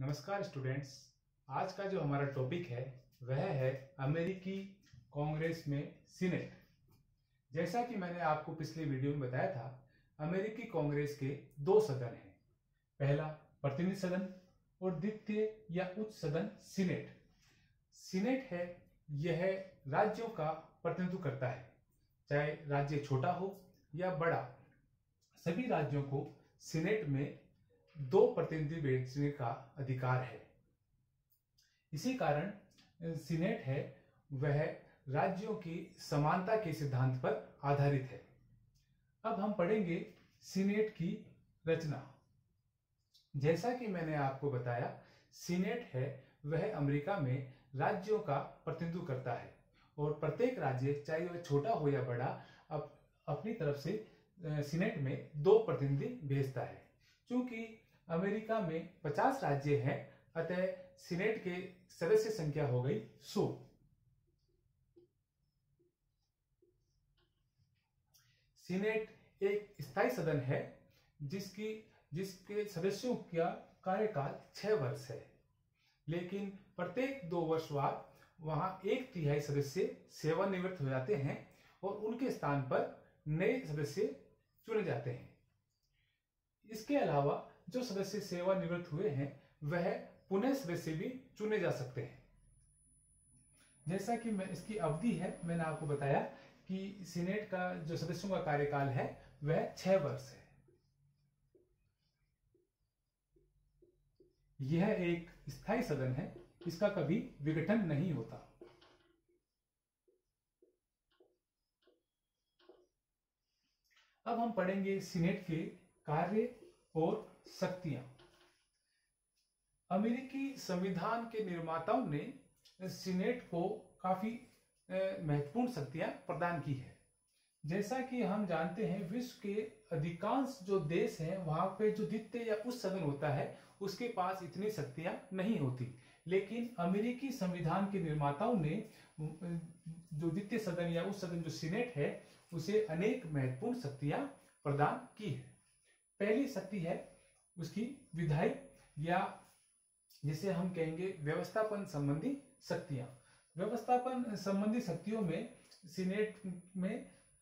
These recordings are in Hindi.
नमस्कार स्टूडेंट्स। आज का जो हमारा टॉपिक है, वह है अमेरिकी कांग्रेस में सीनेट। जैसा कि मैंने आपको पिछले वीडियो में बताया था, अमेरिकी कांग्रेस के दो सदन हैं। पहला प्रतिनिधि सदन और द्वितीय या उच्च सदन सीनेट। सीनेट है, यह राज्यों का प्रतिनिधित्व करता है। चाहे राज्य छोटा हो या बड़ा, सभी राज्यों को सीनेट में दो प्रतिनिधि भेजने का अधिकार है। इसी कारण सीनेट है, वह राज्यों की समानता के सिद्धांत पर आधारित है। अब हम पढ़ेंगे सीनेट की रचना। जैसा कि मैंने आपको बताया, सीनेट है, वह अमेरिका में राज्यों का प्रतिनिधित्व करता है और प्रत्येक राज्य, चाहे वह छोटा हो या बड़ा अब अपनी तरफ़ से सीनेट में दो प्रतिनिधि भेजता है। क्योंकि अमेरिका में 50 राज्य हैं, अतः सीनेट के सदस्य संख्या हो गई 100 सीनेट एक स्थायी सदन है, जिसकी, जिसके सदस्यों का कार्यकाल छह वर्ष है। लेकिन प्रत्येक दो वर्ष बाद वहाँ एक तिहाई सदस्य सेवानिवृत्त हो जाते हैं और उनके स्थान पर नए सदस्य चुने जाते हैं। इसके अलावा जो सदस्य सेवानिवृत्त हुए हैं, वह पुनः सदस्य भी चुने जा सकते हैं। जैसा कि मैं इसकी अवधि है, मैंने आपको बताया कि सीनेट का जो सदस्यों का कार्यकाल है, वह छह वर्ष है। यह एक स्थायी सदन है, इसका कभी विघटन नहीं होता। अब हम पढ़ेंगे सीनेट के कार्य और शक्तियाँ। अमेरिकी संविधान के निर्माताओं ने सीनेट को काफ़ी महत्वपूर्ण शक्तियाँ प्रदान की है। जैसा कि हम जानते हैं, विश्व के अधिकांश जो देश हैं, वहाँ पे जो द्वितीय या उच्च सदन होता है, उसके पास इतनी शक्तियाँ नहीं होती। लेकिन अमेरिकी संविधान के निर्माताओं ने जो द्वितीय सदन या उच्च सदन जो सीनेट है, उसे अनेक महत्वपूर्ण शक्तियाँ प्रदान की है। पहली शक्ति है उसकी विधायी या जिसे हम कहेंगे व्यवस्थापन संबंधी शक्तियाँ। व्यवस्थापन संबंधी शक्तियों में सीनेट में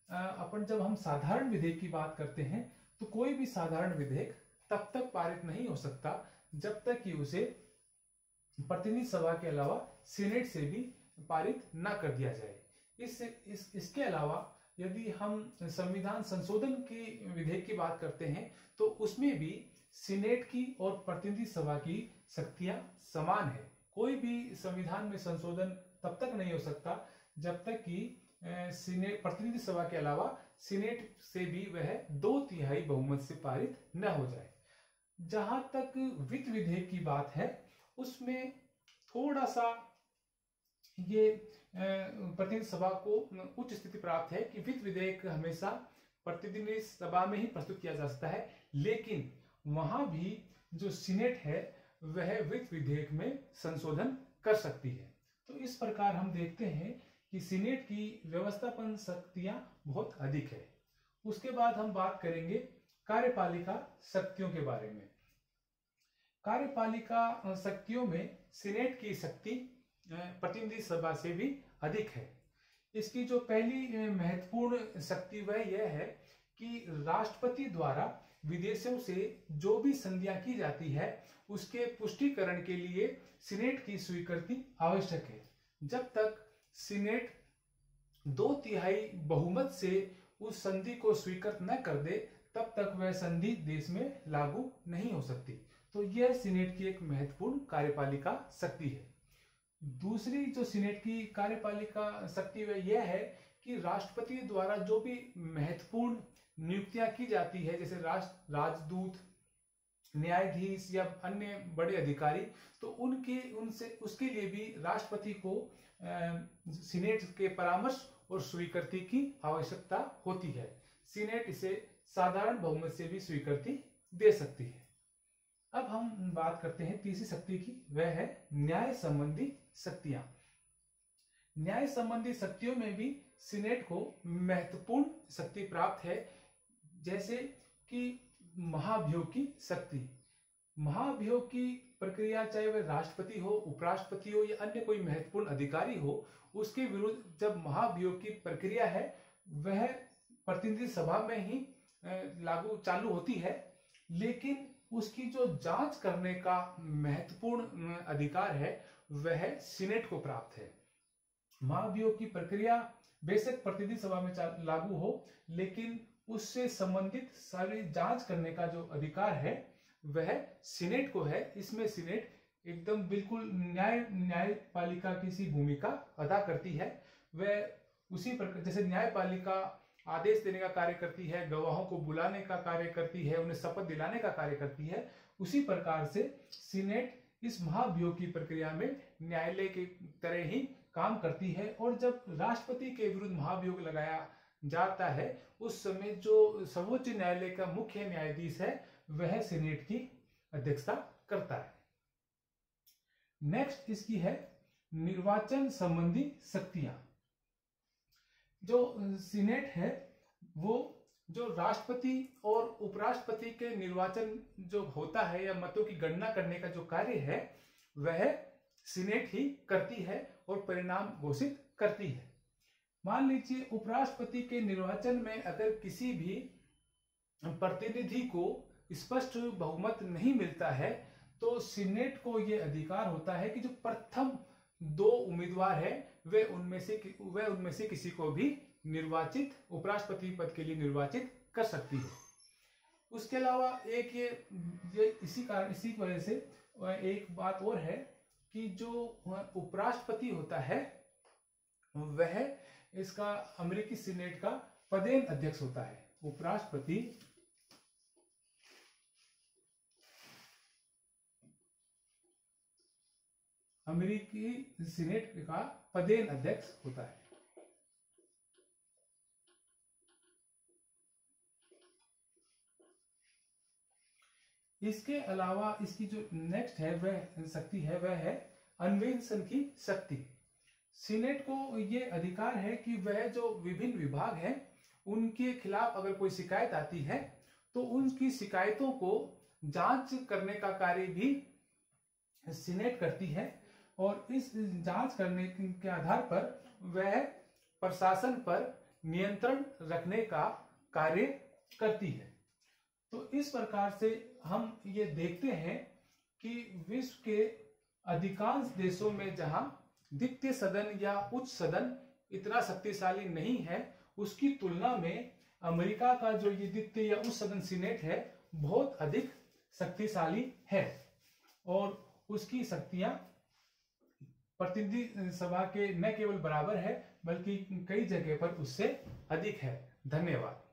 अपन जब हम साधारण विधेयक की बात करते हैं तो कोई भी साधारण विधेयक तब तक पारित नहीं हो सकता जब तक कि उसे प्रतिनिधि सभा के अलावा सीनेट से भी पारित ना कर दिया जाए। इस, इस इसके अलावा यदि हम संविधान संशोधन की विधेयक की बात करते हैं तो उसमें भी सीनेट की और प्रतिनिधि सभा की शक्तियाँ समान है। कोई भी संविधान में संशोधन तब तक नहीं हो सकता जब तक कि प्रतिनिधि सभा के अलावा सीनेट से भी वह दो तिहाई बहुमत से पारित न हो जाए। जहाँ तक वित्त विधेयक की बात है, उसमें थोड़ा सा ये प्रतिनिधि सभा को उच्च स्थिति प्राप्त है कि वित्त विधेयक हमेशा प्रतिनिधि सभा में ही प्रस्तुत किया जा सकता है। लेकिन वहाँ भी जो सीनेट है, वह वित्त विधेयक में संशोधन कर सकती है। तो इस प्रकार हम देखते हैं कि सीनेट की व्यवस्थापन शक्तियाँ बहुत अधिक है। उसके बाद हम बात करेंगे कार्यपालिका शक्तियों के बारे में। कार्यपालिका शक्तियों में सीनेट की शक्ति प्रतिनिधि सभा से भी अधिक है। इसकी जो पहली महत्वपूर्ण शक्ति वह यह है कि राष्ट्रपति द्वारा विदेशों से जो भी संधियाँ की जाती है, उसके पुष्टिकरण के लिए सीनेट की स्वीकृति आवश्यक है। जब तक सीनेट दो तिहाई बहुमत से उस संधि को स्वीकृत न कर दे, तब तक वह संधि देश में लागू नहीं हो सकती। तो यह सीनेट की एक महत्वपूर्ण कार्यपालिका शक्ति है। दूसरी जो सीनेट की कार्यपालिका शक्ति वह यह है कि राष्ट्रपति द्वारा जो भी महत्वपूर्ण नियुक्तियाँ की जाती है, जैसे राष्ट्र राजदूत, न्यायाधीश या अन्य बड़े अधिकारी तो उनके, उनसे, उसके लिए भी राष्ट्रपति को सीनेट के परामर्श और स्वीकृति की आवश्यकता होती है। सीनेट इसे साधारण बहुमत से भी स्वीकृति दे सकती है। अब हम बात करते हैं तीसरी शक्ति की, वह है न्याय संबंधी शक्तियाँ। न्याय संबंधी शक्तियों में भी सीनेट को महत्वपूर्ण शक्ति प्राप्त है, जैसे कि महाभियोग की शक्ति। महाभियोग की प्रक्रिया चाहे वह राष्ट्रपति हो, उपराष्ट्रपति हो या अन्य कोई महत्वपूर्ण अधिकारी हो, उसके विरुद्ध जब महाभियोग की प्रक्रिया है, वह प्रतिनिधि सभा में ही लागू, चालू होती है। लेकिन उसकी जो जाँच करने का महत्वपूर्ण अधिकार है वह सीनेट को प्राप्त है। महाभियोग की प्रक्रिया बेशक प्रतिनिधि सभा में लागू हो, लेकिन उससे संबंधित सारी जाँच करने का जो अधिकार है, वह सीनेट को है। इसमें सीनेट एकदम बिल्कुल न्याय न्यायपालिका की सी भूमिका अदा करती है। वह उसी प्रकार जैसे न्यायपालिका आदेश देने का कार्य करती है, गवाहों को बुलाने का कार्य करती है, उन्हें शपथ दिलाने का कार्य करती है, उसी प्रकार से सीनेट इस महाभियोग की प्रक्रिया में न्यायालय की तरह ही काम करती है और जब राष्ट्रपति के विरुद्ध महाभियोग लगाया जाता है, उस समय जो सर्वोच्च न्यायालय का मुख्य न्यायाधीश है, वह सीनेट की अध्यक्षता करता है। नेक्स्ट इसकी है निर्वाचन संबंधी शक्तियाँ। जो सीनेट है, वो जो राष्ट्रपति और उपराष्ट्रपति के निर्वाचन जो होता है या मतों की गणना करने का जो कार्य है, वह सीनेट ही करती है और परिणाम घोषित करती है। मान लीजिए, उपराष्ट्रपति के निर्वाचन में अगर किसी भी प्रतिनिधि को स्पष्ट बहुमत नहीं मिलता है तो सीनेट को यह अधिकार होता है कि जो प्रथम दो उम्मीदवार है, वे उनमें से वे उनमें से किसी को भी निर्वाचित, उपराष्ट्रपति पद के लिए निर्वाचित कर सकती है। उसके अलावा एक ये ये इसी कारण, इसी वजह से एक बात और है कि जो उपराष्ट्रपति होता है, वह इसका अमेरिकी सीनेट का पदेन अध्यक्ष होता है, उपराष्ट्रपति। अमेरिकी सीनेट का पदेन अध्यक्ष होता है। इसके अलावा इसकी जो नेक्स्ट है, वह शक्ति है, वह है अन्वेषण की शक्ति। सीनेट को ये अधिकार है कि वह जो विभिन्न विभाग हैं, उनके खिलाफ अगर कोई शिकायत आती है तो उनकी शिकायतों को जाँच करने का कार्य भी सीनेट करती है और इस जाँच करने के आधार पर वह प्रशासन पर नियंत्रण रखने का कार्य करती है। तो इस प्रकार से हम ये देखते हैं कि विश्व के अधिकांश देशों में जहाँ द्वितीय सदन या उच्च सदन इतना शक्तिशाली नहीं है, उसकी तुलना में अमेरिका का जो ये द्वितीय या उच्च सदन सीनेट है, बहुत अधिक शक्तिशाली है। और उसकी शक्तियाँ प्रतिनिधि सभा के न केवल बराबर है, बल्कि कई जगह पर उससे अधिक है। धन्यवाद।